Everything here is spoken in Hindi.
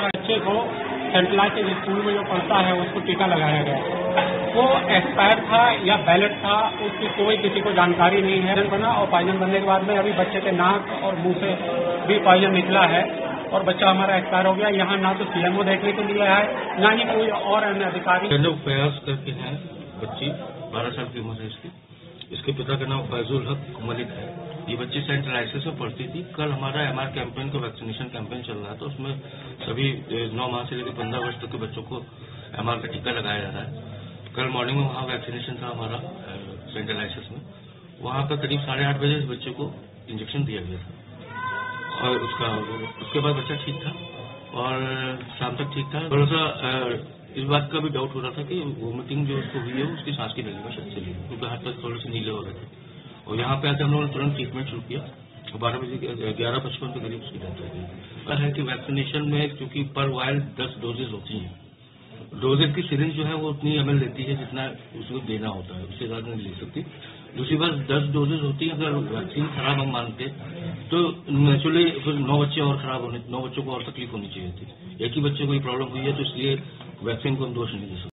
बच्चे को सेंट्रलाइज स्कूल में जो पढ़ता है उसको टीका लगाया गया वो एक्सपायर था या बैलेट था उसकी कोई किसी को जानकारी नहीं है बना और पॉइजन बनने के बाद में अभी बच्चे के नाक और मुँह से भी पॉइजन निकला है और बच्चा हमारा एक्सपायर हो गया। यहाँ ना तो सीएमओ देखने के लिए है, ना ही कोई और अन्य अधिकारी। लोग प्रयास करके हैं, बच्ची, बारह साल की उम्र है इसकी। इसके पिता का नाम फैजुल हक मलिक है। ये बच्ची सेंट लाइसेंस में पढ़ती थी। कल हमारा एमआर कैंपेन का वैक्सीनेशन कैंपेन चल रहा था। उसमें सभी नौ माह से लेकर पंद्रह वर्ष तक के बच्चों को एमआर का टीका लगाया जा रहा है। कल मॉर्निंग में वहाँ वैक्सीनेशन था हमारा सेंट लाइसेंस में। वहाँ पर करीब साढ़े आठ बजे इस बच्चे को इंजेक्शन दिया गया था। और उसका उसके बाद बच्चा ठीक था और शाम तक ठीक था। थोड़ा सा इस बात का भी डाउट हो रहा था कि वोमिटिंग जो उसको हुई है उसकी सांस की नली में चली क्योंकि हाथ पास थोड़े से नीले हो गए थे। और यहाँ पे आकर हम लोगों ने तुरंत ट्रीटमेंट शुरू किया। बारह बजे ग्यारह पचपन के करीब उसकी डेथ हो गई। पर है कि वैक्सीनेशन में क्योंकि पर वाइल दस डोजेज होती हैं डोजेज की सिरिंज जो है वो उतनी एम देती है जितना उसको देना होता है उससे ज़्यादा नहीं ले सकती। दूसरी बात, दस डोजेज होती है, अगर वैक्सीन खराब हम मानते तो नेचुरली फिर नौ बच्चे और खराब होने, नौ बच्चों को और तकलीफ़ होनी चाहिए थी। एक ही बच्चे को ये प्रॉब्लम हुई है तो इसलिए वैक्सीन को हम दोष नहीं दे सकते।